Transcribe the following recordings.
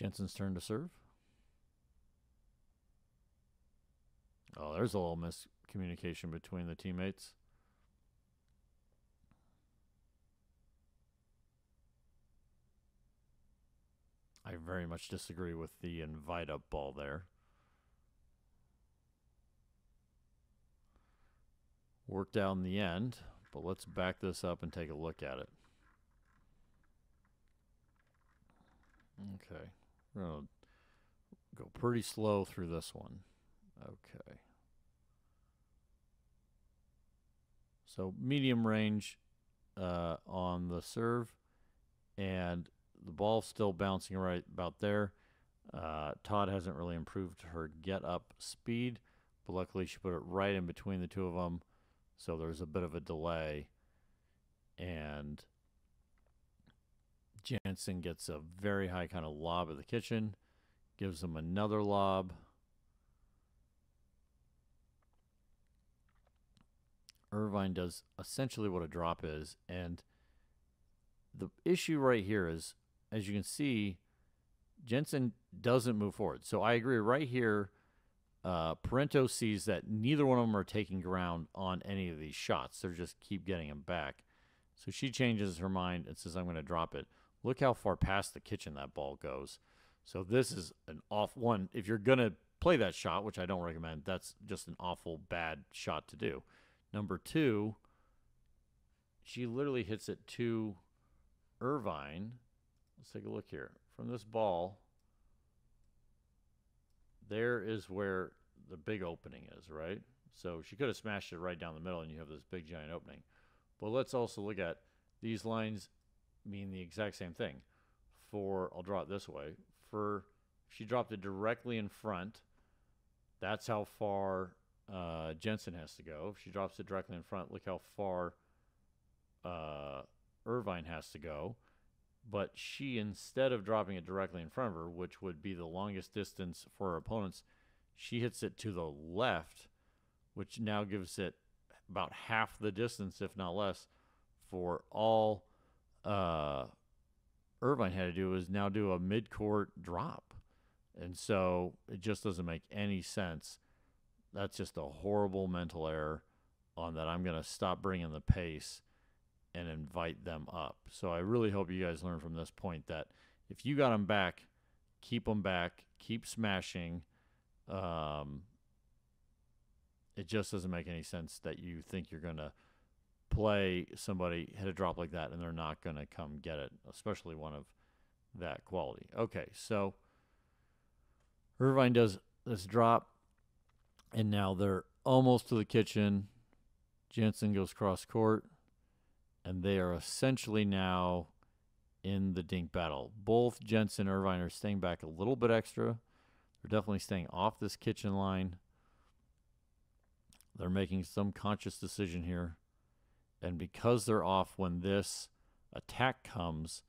Jansen's turn to serve. Oh, there's a little miscommunication between the teammates. I very much disagree with the invite up ball there. Worked out in the end, but let's back this up and take a look at it. Okay. We're going to go pretty slow through this one. Okay. So medium range uh, on the serve, and the ball's still bouncing right about there. Uh, Todd hasn't really improved her get up speed, but luckily she put it right in between the two of them, so there's a bit of a delay. And Jansen gets a very high kind of lob at the kitchen, gives him another lob. Irvine does essentially what a drop is. And the issue right here is, as you can see, Jansen doesn't move forward. So I agree right here. Uh, Parenteau sees that neither one of them are taking ground on any of these shots. They're just keep getting them back. So she changes her mind and says, I'm going to drop it. Look how far past the kitchen that ball goes. So this is an off one. If you're going to play that shot, which I don't recommend, that's just an awful bad shot to do. Number two, she literally hits it to Irvine. Let's take a look here. From this ball, there is where the big opening is, right? So she could have smashed it right down the middle and you have this big giant opening. But let's also look at these lines mean the exact same thing. For, I'll draw it this way. For, if she dropped it directly in front. That's how far uh, Jansen has to go. If she drops it directly in front, look how far uh, Irvine has to go. But she, instead of dropping it directly in front of her, which would be the longest distance for her opponents, she hits it to the left, which now gives it about half the distance, if not less, for all uh, Irvine had to do was now do a mid-court drop. And so it just doesn't make any sense that's just a horrible mental error on that. I'm going to stop bringing the pace and invite them up. So I really hope you guys learn from this point that if you got them back, keep them back, keep smashing. Um, it just doesn't make any sense that you think you're going to play somebody hit a drop like that and they're not going to come get it, especially one of that quality. Okay, so Irvine does this drop and now they're almost to the kitchen. Jansen goes cross court, and they are essentially now in the dink battle. Both Jansen and Irvine are staying back a little bit extra. They're definitely staying off this kitchen line. They're making some conscious decision here. And because they're off when this attack comes,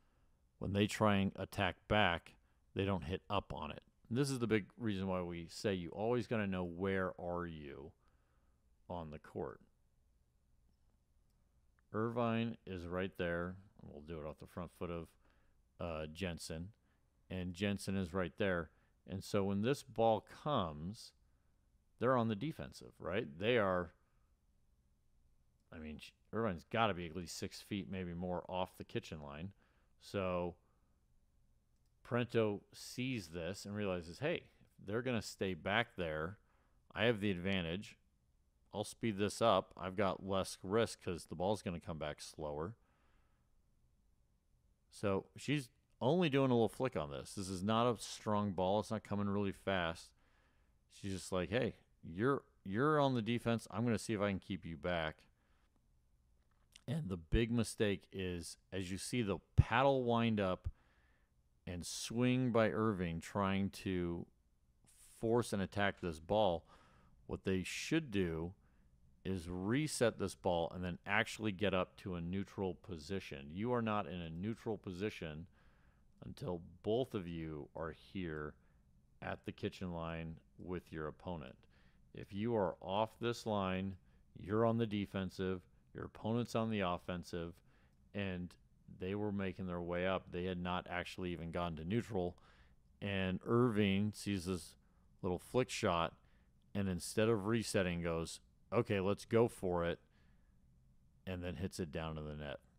when they try and attack back, they don't hit up on it. And this is the big reason why we say you always got to know where are you on the court. Irvine is right there. We'll do it off the front foot of uh, Jansen. And Jansen is right there. And so when this ball comes, they're on the defensive, right? They are, mean, Irvine's got to be at least six feet, maybe more off the kitchen line. So Parenteau sees this and realizes, hey, they're going to stay back there. I have the advantage. I'll speed this up. I've got less risk because the ball's going to come back slower. So she's only doing a little flick on this. This is not a strong ball. It's not coming really fast. She's just like, hey, you're you're on the defense. I'm going to see if I can keep you back. And the big mistake is as you see the paddle wind up – and swing by Irvine trying to force and attack this ball, what they should do is reset this ball and then actually get up to a neutral position. You are not in a neutral position until both of you are here at the kitchen line with your opponent. If you are off this line, you're on the defensive, your opponent's on the offensive, and they were making their way up. They had not actually even gone to neutral. and Irvine sees this little flick shot, and instead of resetting, goes, "Okay, let's go for it," and then hits it down to the net.